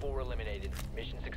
Four eliminated. Mission success.